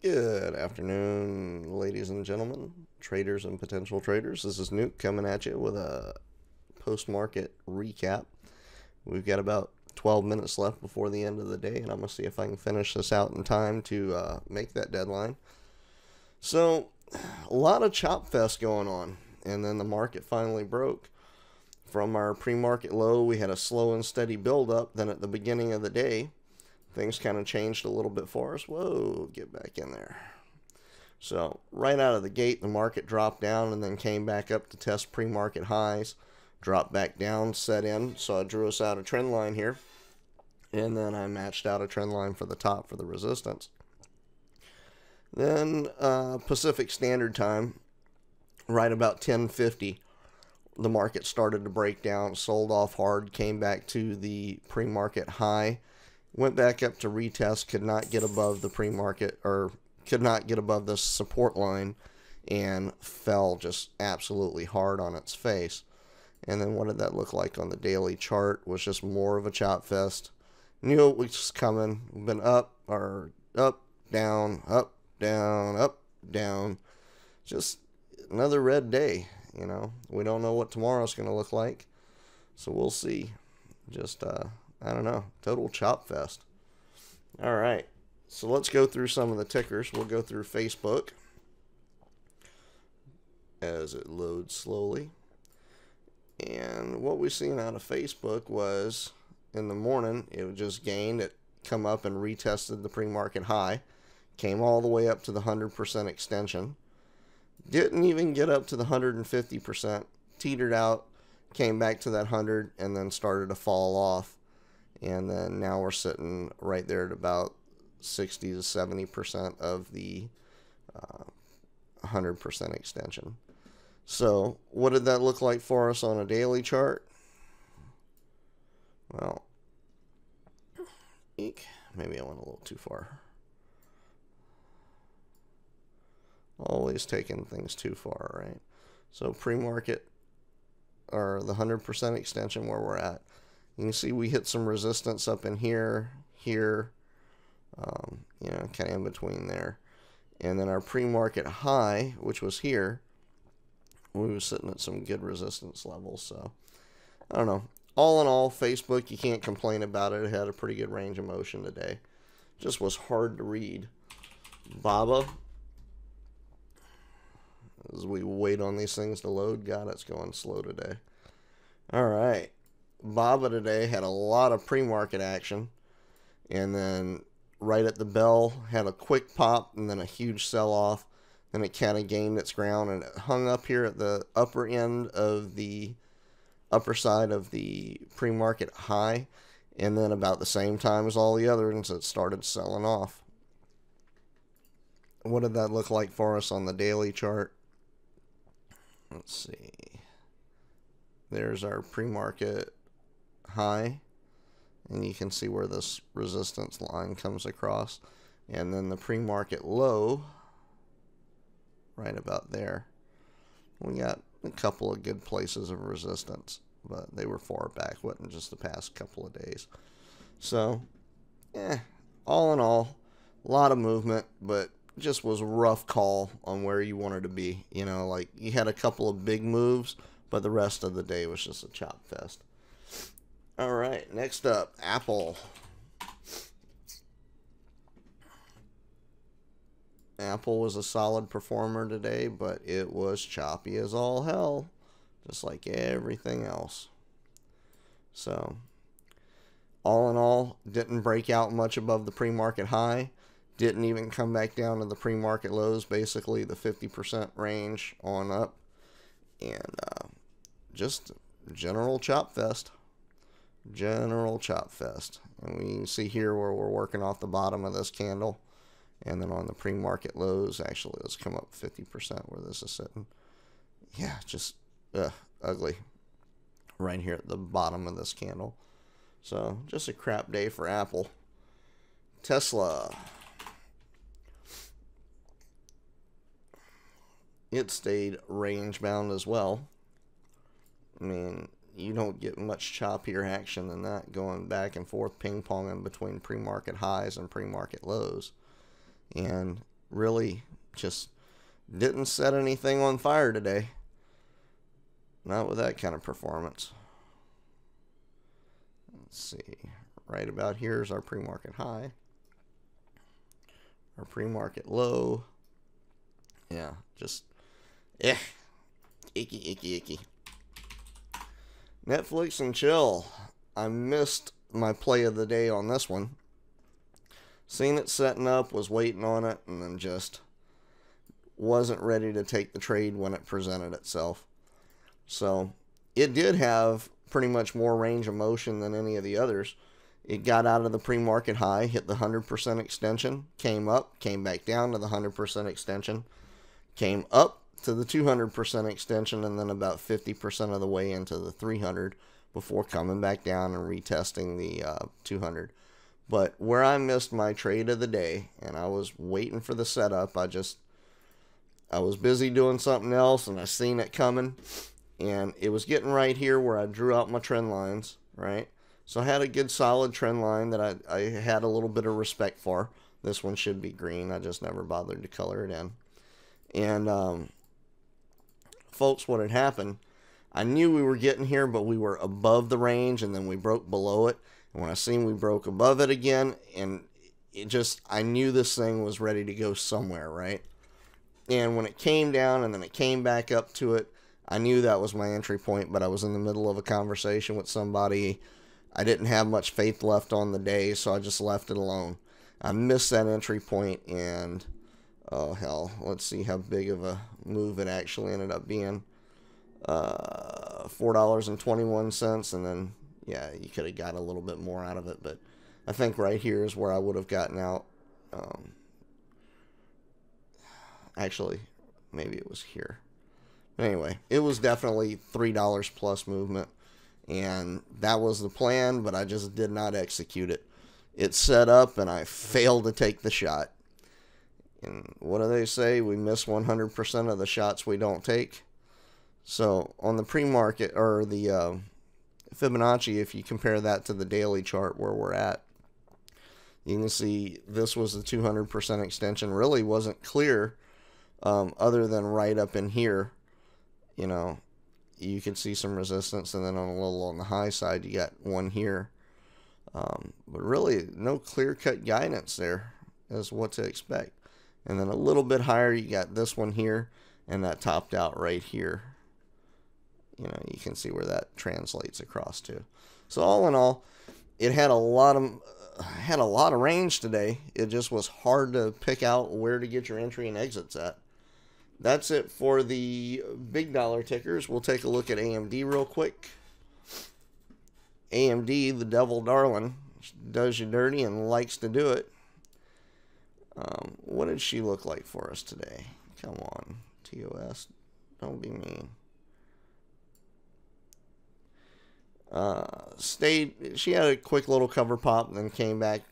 Good afternoon, ladies and gentlemen, traders and potential traders. This is Nuke coming at you with a post market recap. We've got about 12 minutes left before the end of the day, and I'm going to see if I can finish this out in time to uh, make that deadline. So, a lot of chop fest going on, and then the market finally broke. From our pre market low, we had a slow and steady build up. Then at the beginning of the day, things kind of changed a little bit for us. Whoa, get back in there. So, right out of the gate, the market dropped down and then came back up to test pre market highs, dropped back down, set in. So, I drew us out a trend line here. And then I matched out a trend line for the top for the resistance. Then, uh, Pacific Standard Time, right about 1050 the market started to break down, sold off hard, came back to the pre market high, went back up to retest, could not get above the pre market or could not get above the support line and fell just absolutely hard on its face. And then what did that look like on the daily chart? Was just more of a chop fest. Knew it was coming. Been up or up, down, up, down, up, down. Just another red day. You know, we don't know what tomorrow's going to look like, so we'll see. Just uh, I don't know, total chop fest. All right, so let's go through some of the tickers. We'll go through Facebook as it loads slowly. And what we seen out of Facebook was in the morning, it just gained, it come up and retested the pre-market high, came all the way up to the 100% extension didn't even get up to the 150%. Teetered out, came back to that 100, and then started to fall off. And then now we're sitting right there at about 60 to 70% of the uh, 100% extension. So, what did that look like for us on a daily chart? Well, eek, maybe I went a little too far. Always taking things too far, right? So pre-market or the 100% extension where we're at. You can see we hit some resistance up in here, here, um, you know, kind of in between there. And then our pre-market high, which was here, we were sitting at some good resistance levels. So, I don't know. All in all, Facebook, you can't complain about it. It had a pretty good range of motion today. Just was hard to read. Baba, as we wait on these things to load. God, it's going slow today. All right. Baba today had a lot of pre-market action. And then right at the bell, had a quick pop and then a huge sell-off. Then it kind of gained its ground and it hung up here at the upper end of the upper side of the pre-market high. And then about the same time as all the others, it started selling off. What did that look like for us on the daily chart? let's see. There's our pre-market high. And you can see where this resistance line comes across. And then the pre-market low, right about there. We got a couple of good places of resistance, but they were far back, wasn't just the past couple of days. So, yeah, all in all, a lot of movement, but just was a rough call on where you wanted to be. You know, like you had a couple of big moves, but the rest of the day was just a chop fest. All right, next up, Apple. Apple was a solid performer today, but it was choppy as all hell, just like everything else. So, all in all, didn't break out much above the pre market high didn't even come back down to the pre-market lows, basically the 50% range on up. And uh, just general chop fest. General chop fest. And we see here where we're working off the bottom of this candle. And then on the pre-market lows, actually, let's come up 50% where this is sitting. Yeah, just uh, ugly. Right here at the bottom of this candle. So, just a crap day for Apple. Tesla. it stayed range bound as well. I mean, you don't get much choppier action than that going back and forth ping ponging between pre market highs and pre market lows. And really just didn't set anything on fire today. Not with that kind of performance. Let's see. Right about here is our pre-market high. Our pre-market low. Yeah, just eh. Icky, icky, icky. Netflix and chill. I missed my play of the day on this one. Seen it setting up, was waiting on it, and then just wasn't ready to take the trade when it presented itself. So it did have pretty much more range of motion than any of the others. It got out of the pre market high, hit the 100% extension, came up, came back down to the 100% extension, came up to the 200% extension, and then about 50% of the way into the 300 before coming back down and retesting the uh, 200. But where I missed my trade of the day and I was waiting for the setup, I just I was busy doing something else and I seen it coming and it was getting right here where I drew out my trend lines, right? So I had a good solid trend line that I, I had a little bit of respect for. This one should be green. I just never bothered to color it in. And um, folks, what had happened, I knew we were getting here, but we were above the range and then we broke below it. And when I seen we broke above it again, and it just, I knew this thing was ready to go somewhere, right? And when it came down and then it came back up to it, I knew that was my entry point, but I was in the middle of a conversation with somebody. I didn't have much faith left on the day, so I just left it alone. I missed that entry point, and oh hell, let's see how big of a move it actually ended up being. Uh, four dollars and then yeah, you could have got a little bit more out of it, but I think right here is where I would have gotten out. Um, actually, maybe it was here. Anyway, it was definitely three dollars plus movement, and that was the plan, but I just did not execute it. It set up, and I failed to take the shot. And what do they say? We miss 100% of the shots we don't take. So on the pre-market or the uh, Fibonacci, if you compare that to the daily chart where we're at, you can see this was the 200% extension. Really wasn't clear um, other than right up in here. You know, you can see some resistance, and then on a little on the high side, you got one here. Um, but really, no clear cut guidance there as what to expect. And then a little bit higher, you got this one here, and that topped out right here you know, you can see where that translates across to. So all in all, it had a lot of had a lot of range today. It just was hard to pick out where to get your entry and exits at. That's it for the big dollar tickers. We'll take a look at AMD real quick. AMD, the devil darling, does you dirty and likes to do it. Um, what did she look like for us today? Come on, TOS, don't be mean. Uh, stayed. She had a quick little cover pop, and then came back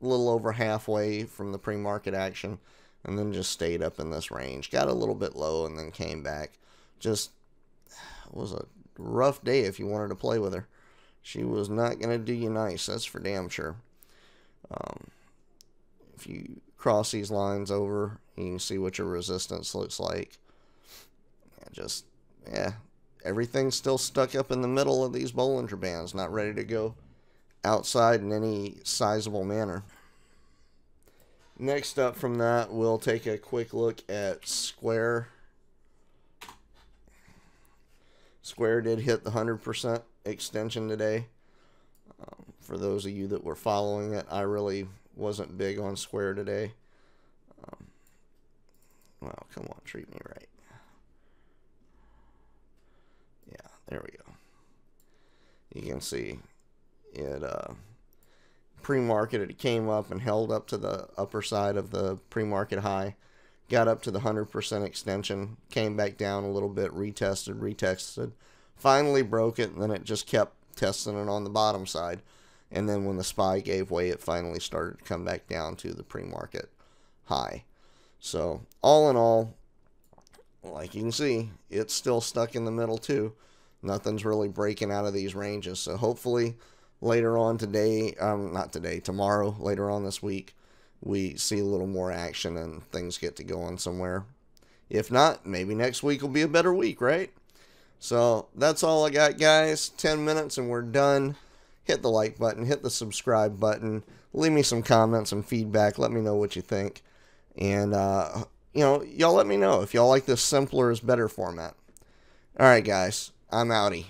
a little over halfway from the pre-market action, and then just stayed up in this range. Got a little bit low, and then came back. Just was a rough day if you wanted to play with her. She was not going to do you nice. That's for damn sure. Um, if you cross these lines over, you can see what your resistance looks like. Yeah, just yeah, everything's still stuck up in the middle of these Bollinger Bands, not ready to go outside in any sizable manner. Next up from that, we'll take a quick look at Square. Square did hit the 100% extension today. Um, for those of you that were following it, I really wasn't big on Square today. Um, well, come on, treat me right. Yeah, there we go. You can see it uh, pre-market. It came up and held up to the upper side of the pre-market high. Got up to the 100% extension. Came back down a little bit. Retested, retested. Finally broke it. And then it just kept testing it on the bottom side. And then when the SPY gave way, it finally started to come back down to the pre-market high. So all in all, like you can see, it's still stuck in the middle too nothing's really breaking out of these ranges. So hopefully later on today, um, not today, tomorrow, later on this week, we see a little more action and things get to going somewhere. If not, maybe next week will be a better week, right? So that's all I got, guys. 10 minutes and we're done. Hit the like button, hit the subscribe button, leave me some comments and feedback. Let me know what you think. And, uh, you know, y'all let me know if y'all like this simpler is better format. All right, guys, I'm outie.